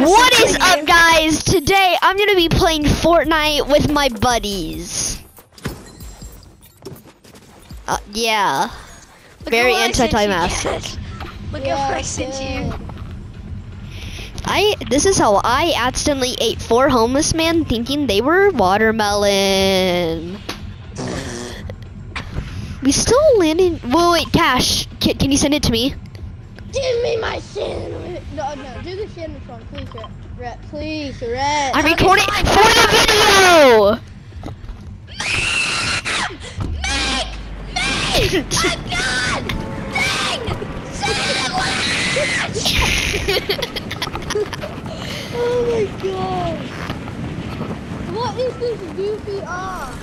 What is up, guys? Today I'm gonna be playing Fortnite with my buddies. Uh, yeah, Look very at what I anticlimactic. Look at what I sent you. I this is how I accidentally ate four homeless men thinking they were watermelon. We still landing. Whoa, wait, Cash, can, can you send it to me? Give me my sandwich. No, no, do the sandwich one, please, Rhett. Rhett, please, Rhett. I'm Okay, recording for the video. I'm done! Dang! Oh my god. What is this goofy off?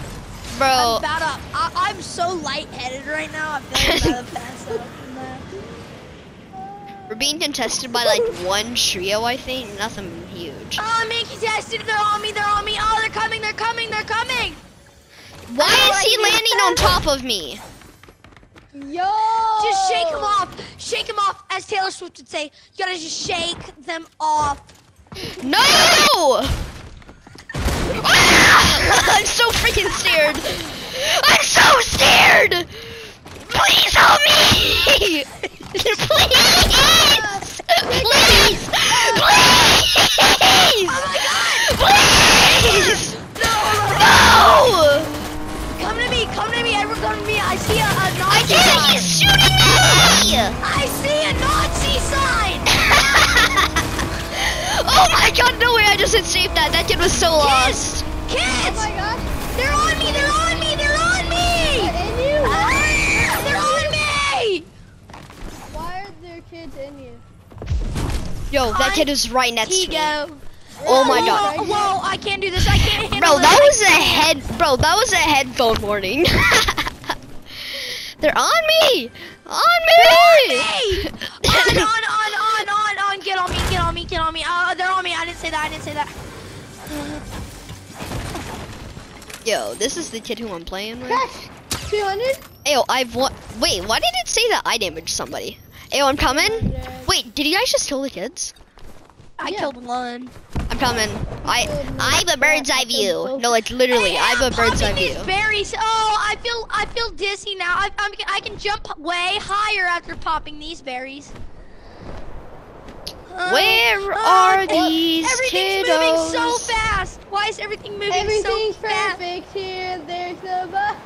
I'm Bro, about to, I, I'm so lightheaded right now. I feel like I'm about to pass out from that. We're being contested by like one trio, I think. Nothing huge. Oh, I'm being contested. They're on me. They're on me. Oh, they're coming. They're coming. They're coming. Why I is he landing on top of me? Yo! Just shake him off. Shake him off. As Taylor Swift would say, you gotta just shake them off. No! Ah! I'm so freaking scared. I'm so scared. My god, no way, I just escaped that. That kid was so lost. Oh my gosh. They're on me. They're on me. They're on me. They're in you? Ah, They're on me. Why are there kids in you? Yo, that I- kid is right next to me. Oh my whoa, god. Whoa, I can't do this. I can't handle Bro, that I was a head bro, that was a headphone warning. They're on me! On me! Hey! on, on, on, on, on, on. Get on me, get on me, get on me. Oh, they're on me. I didn't say that. I didn't say that. Yo, this is the kid who I'm playing with. Crash! 200? Ayo, I've won. Wait, why did it say that I damaged somebody? Ayo, I'm coming. Wait, did you guys just kill the kids? I Yeah. killed one. I'm coming. I I have a bird's eye view. Oh, no, like literally, Hey, I have a bird's eye view. these berries. Oh, I feel, I feel dizzy now. I, I'm, I can jump way higher after popping these berries. Where oh, are oh, these Everything's moving so fast. Why is everything moving Everything's so fast? Everything's perfect here. There's the bus.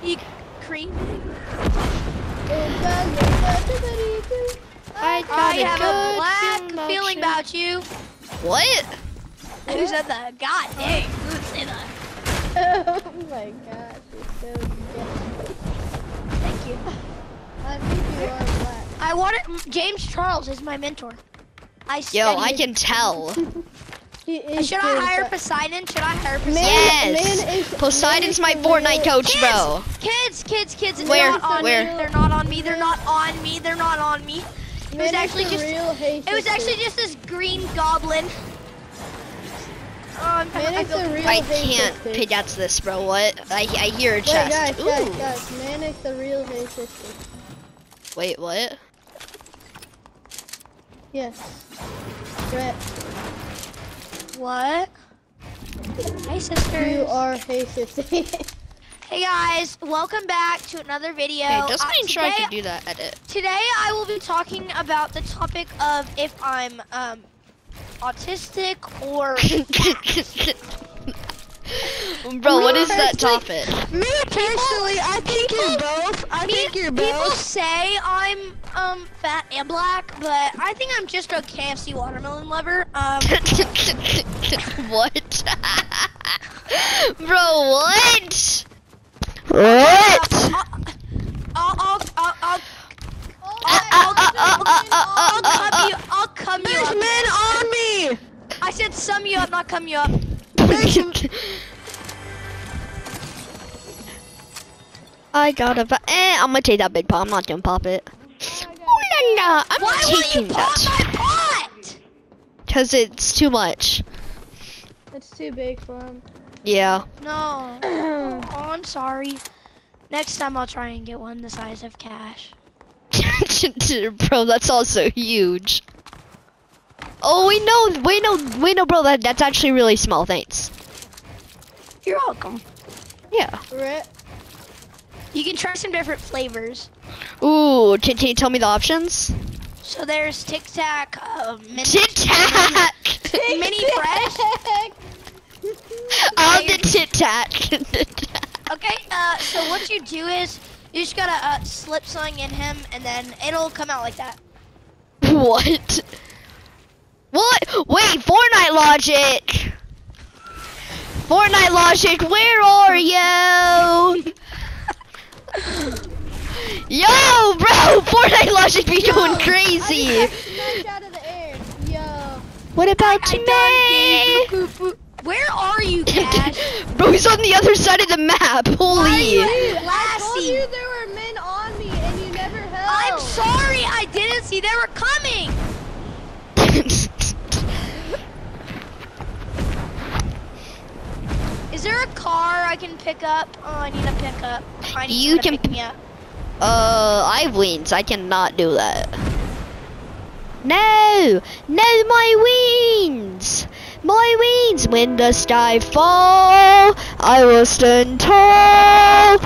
You creep. I got I a have a black feeling about about you. What? Who said that? God dang, who would say that? Oh my gosh, it's so good. Thank you. I think you are black. I wanted James Charles is my mentor. I Yo, studied- I can tell. He is Should I hire but- Poseidon? Should I hire Poseidon? Man, Yes. man is- Poseidon's my man is Fortnite real- coach, bro. Kids, kids, kids, it's Where? not on Where? me. They're not on me. They're not on me. They're not on me. It was actually just. It was actually just this green goblin. Oh, I'm, Man I is feel the real I can't pick out to this, bro. What? I I hear a Wait, chest. guys, Ooh. guys, guys. Manic the real hate sister. Wait, what? Yes. Brett, what? Hey sisters. you are hate sister. Hey guys, welcome back to another video. Hey, just Uh, making sure I today- can do that edit. Today I will be talking about the topic of if I'm um, autistic or bro, what is that topic? Me personally, I think you're both. Think you're People say I'm um fat and black, but I think I'm just a KFC watermelon lover. Um, what? bro, what? What? I'll I'll I'll I'll, I'll, uh, I'll, I'll, uh, uh, I'll come you. I'll come you There's men on me. I said sum you up, not come you up. I got a. Eh, I'm gonna take that big pot. I'm not gonna pop it. Oh, no, no, I'm Why will taking you pop that. my pot? Because it's too much. It's too big for him. Yeah. No. oh, I'm sorry. Next time I'll try and get one the size of cash. Bro, that's also huge. Oh wait no, wait no, wait no, bro. That that's actually really small. Thanks. You're welcome. Yeah. Rip. You can try some different flavors. Ooh, can, can you tell me the options? So there's Tic Tac, uh, mini, Tit Tac. mini fresh. Oh, the Tic Tac. Okay, uh, so what you do is you just gotta uh, slip something in him, and then it'll come out like that. what? What? Wait, Fortnite logic. Fortnite logic, where are you? Yo, bro, Fortnite logic be going crazy. just got smashed out of the air. Yo. What about I me? you poop. Where are you, Cash? Bro, he's on the other side of the map. Holy. I told you there were men on me and you never helped. I'm sorry, I didn't see they were coming. Is there a car I can pick up? Oh, I need a pickup. I need You can pick me up. Uh, I have wings. I cannot do that. No! No, my wings! My wings! When the sky fall, I will stand tall.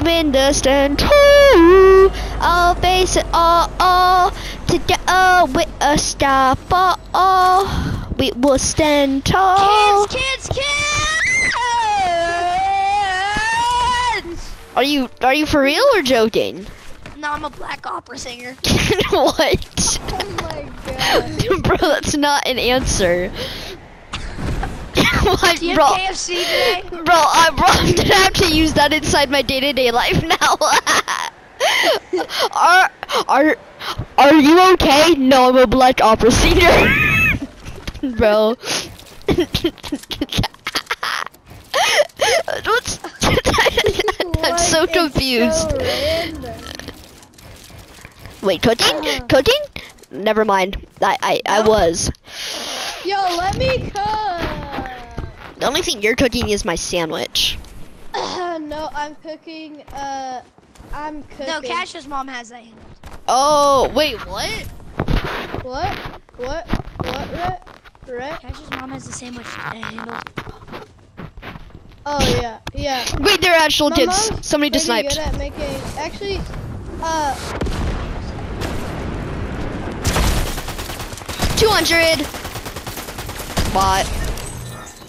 When the stand tall, I'll face it all, all together with a star fall. We will stand tall. Kids, kids, Are you are you for real or joking? No, I'm a black opera singer. what? Oh my god. Bro, that's not an answer. like, bro, KFC today? bro, I, bro, I'm gonna have to use that inside my day-to-day life now. are, are, are you okay? No, I'm a black opera singer. bro. What's, I'm so confused. so. Wait, cooking? Uh. Cooking? Never mind. I, I, I was. Yo, let me cook. The only thing you're cooking is my sandwich. no, I'm cooking. Uh, I'm cooking. No, Cash's mom has that handle. Oh, wait, what? What? What? What? Rhett? Rhett? Cash's mom has the sandwich uh, handle. Oh yeah, yeah. Wait, they're actual My kids. mom's Somebody just pretty sniped. good at making. Actually, uh, 200. Bot.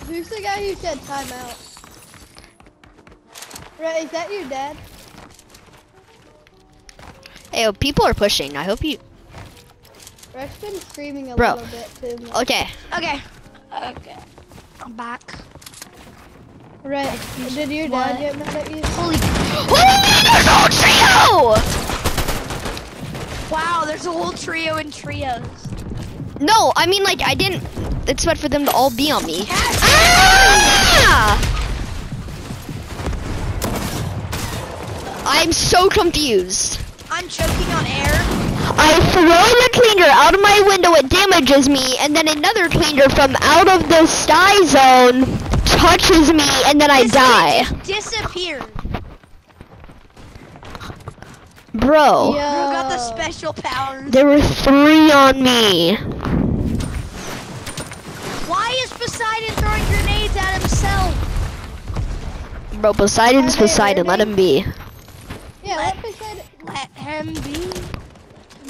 who's the guy who said timeout? Rhett, is that your dad? Hey, oh, people are pushing. I hope you. Rhett's been screaming a Bro. little bit too much. Okay. Okay. Okay. I'm back. Rhett, did your What? dad get mad at you? Holy. Oh, there's a whole trio! Wow, there's a whole trio in trios. No, I mean, like, I didn't expect for them to all be on me. Cash, Ah! I'm so confused. I'm choking on air. I throw the cleaner out of my window, it damages me, and then another cleaner from out of the sky zone touches me, and then I This kid die. just Disappeared. Bro, Yo. Who got the special powers? there were three on me. Why is Poseidon throwing grenades at himself? Bro, Poseidon's Are Poseidon, let him be. Yeah, let me say Let him be.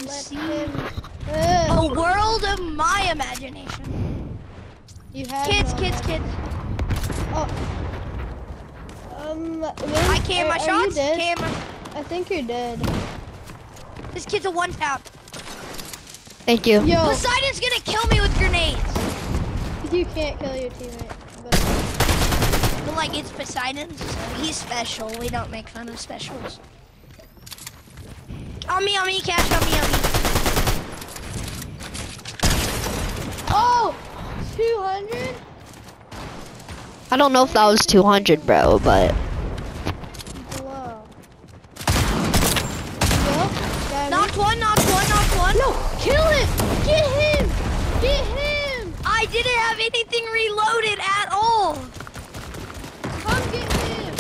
let See? him. A Uh, world of my imagination. you have Kids, no kids, kids. Oh. Um, I Liz, can are- my are you shots. dead? I think you're dead. This kid's a one tap. Thank you. Yo, Poseidon's gonna kill me with grenades. you can't kill your teammate. But But like it's Poseidon, so he's special. We don't make fun of specials. On me, on me, cash on me, on me. oh, 200. I don't know if that was 200, bro, but Whoa. Well, Knocked one, knocked one, knocked one. No, kill him! Get him! Get him! I didn't have anything reloaded at all. Come get him!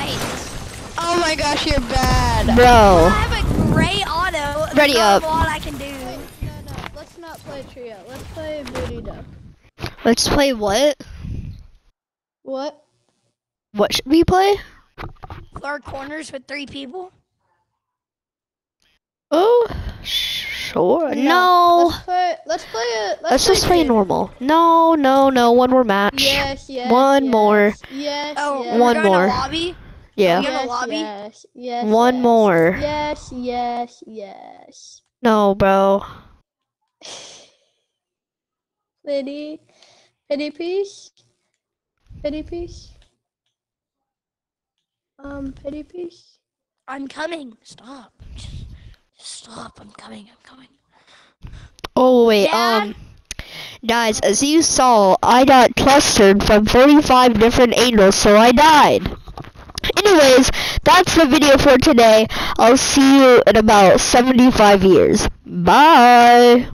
I. Oh my gosh, you're bad. bro. I have a gray auto. Ready up. a lot I can do. Wait, no, no. play trio. Let's play booty duck. Let's play what? What? What should we play? Four corners with three people. Oh, sure. No. Let's play. Let's play it. Let's, Let's just play trio. normal. No, no, no. One more match. Yes, yes. One yes, more. Yes. Oh, yes. we're One going more. lobby. Yeah. Yeah. Yes, lobby? Yes. Yes. One yes. more. Yes. Yes. Yes. No, bro. Pity. Pity piece. Pity piece. Um, pity piece. I'm coming. Stop. Just, just stop. I'm coming. I'm coming. Oh wait, Dad? um, guys, as you saw, I got clustered from 45 different angles, so I died. Anyways, that's the video for today. I'll see you in about 75 years. Bye.